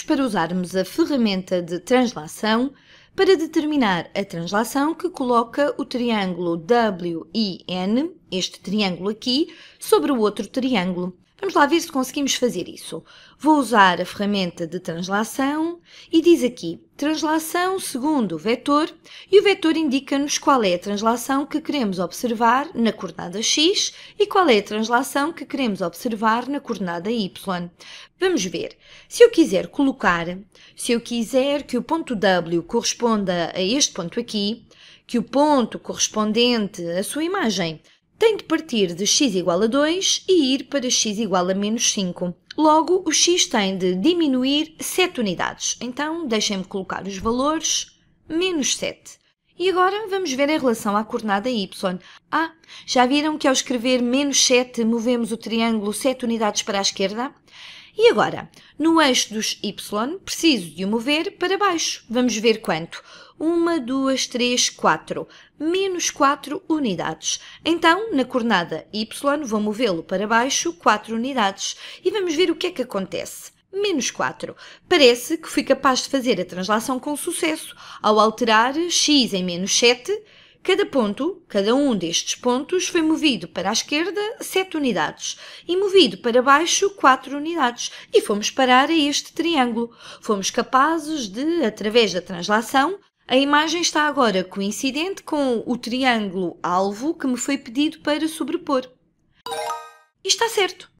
para usarmos a ferramenta de translação para determinar a translação que coloca o triângulo WIN, este triângulo aqui, sobre o outro triângulo. Vamos lá ver se conseguimos fazer isso. Vou usar a ferramenta de translação e diz aqui translação segundo o vetor e o vetor indica-nos qual é a translação que queremos observar na coordenada x e qual é a translação que queremos observar na coordenada y. Vamos ver. Se eu quiser colocar, se eu quiser que o ponto W corresponda a este ponto aqui, que o ponto correspondente à sua imagem tem de partir de x igual a 2 e ir para x igual a menos 5. Logo, o x tem de diminuir 7 unidades. Então, deixem-me colocar os valores, menos 7. E agora vamos ver em relação à coordenada y. Ah, já viram que ao escrever menos 7 movemos o triângulo 7 unidades para a esquerda? E agora, no eixo dos y, preciso de o mover para baixo. Vamos ver quanto. 1, 2, 3, 4. Menos 4 unidades. Então, na coordenada y, vou movê-lo para baixo 4 unidades. E vamos ver o que é que acontece menos 4. Parece que fui capaz de fazer a translação com sucesso ao alterar x em menos 7 Cada ponto, cada um destes pontos, foi movido para a esquerda 7 unidades e movido para baixo 4 unidades e fomos parar a este triângulo. Fomos capazes de, através da translação, a imagem está agora coincidente com o triângulo alvo que me foi pedido para sobrepor. E está certo.